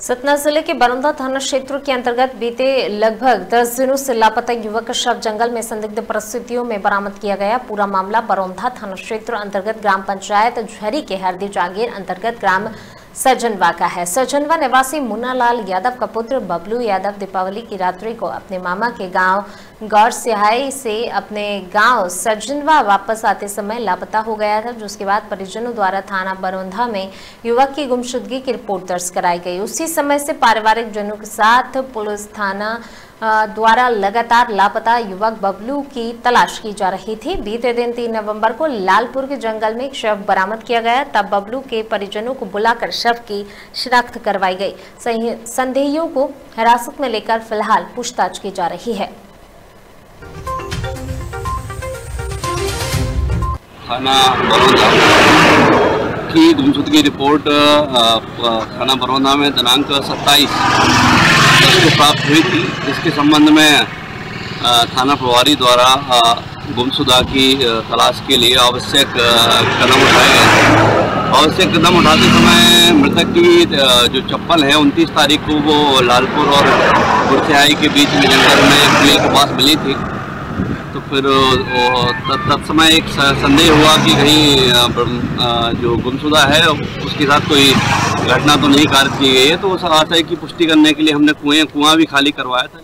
सतना ज़िले के बरौदा थाना क्षेत्र के अंतर्गत बीते लगभग दस दिनों से लापता युवक का शव जंगल में संदिग्ध परिस्थितियों में बरामद किया गया। पूरा मामला बरौदा थाना क्षेत्र अंतर्गत ग्राम पंचायत झरी के हरदी जागीर अंतर्गत ग्राम सजनवा का है। सजनवा निवासी मुन्नालाल यादव का पुत्र बबलू यादव दीपावली की रात्रि को अपने मामा के गाँव गौर सिहाई से अपने गाँव सजनवा वापस आते समय लापता हो गया था, जिसके बाद परिजनों द्वारा थाना बरौंधा में युवक की गुमशुदगी की रिपोर्ट दर्ज कराई गई। उसी समय से पारिवारिक जनों के साथ पुलिस थाना द्वारा लगातार लापता युवक बबलू की तलाश की जा रही थी। बीते दिन तीन नवंबर को लालपुर के जंगल में एक शव बरामद किया गया, तब बबलू के परिजनों को बुलाकर शव की शिनाख्त करवाई गई। संदेहियों को हिरासत में लेकर फ़िलहाल पूछताछ की जा रही है। थाना की रिपोर्ट थाना में दिनांक 27 को प्राप्त हुई थी। इसके संबंध में थाना प्रभारी द्वारा गुमशुदा की तलाश के लिए आवश्यक कदम उठाए गए आवश्यक कदम उठाते समय मृतक की जो चप्पल है, उनतीस तारीख को वो लालपुर और गुरसिहाई के बीच में जंगल में पुलिस के पास मिली थी। तो फिर तत्समय एक संदेह हुआ कि कहीं जो गुमशुदा है, उसके साथ कोई घटना तो नहीं कार्य की गई है तो उस आशय की पुष्टि करने के लिए हमने कुएँ कुआँ भी खाली करवाया था।